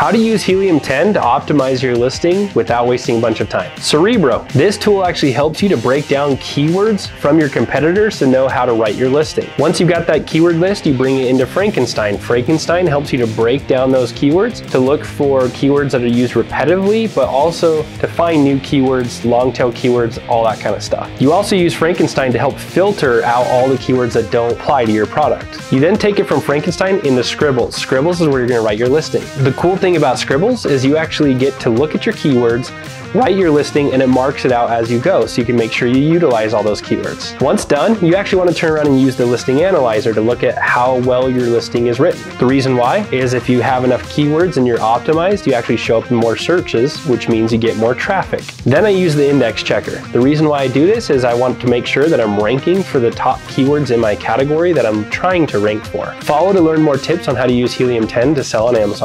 How to use Helium 10 to optimize your listing without wasting a bunch of time. Cerebro. This tool actually helps you to break down keywords from your competitors to know how to write your listing. Once you've got that keyword list, you bring it into Frankenstein. Frankenstein helps you to break down those keywords to look for keywords that are used repetitively, but also to find new keywords, long tail keywords, all that kind of stuff. You also use Frankenstein to help filter out all the keywords that don't apply to your product. You then take it from Frankenstein into Scribbles. Scribbles is where you're gonna write your listing. The cool thing about Scribbles is you actually get to look at your keywords, write your listing, and it marks it out as you go so you can make sure you utilize all those keywords. Once done, you actually want to turn around and use the listing analyzer to look at how well your listing is written. The reason why is if you have enough keywords and you're optimized, you actually show up in more searches, which means you get more traffic. Then I use the index checker. The reason why I do this is I want to make sure that I'm ranking for the top keywords in my category that I'm trying to rank for. Follow to learn more tips on how to use Helium 10 to sell on Amazon.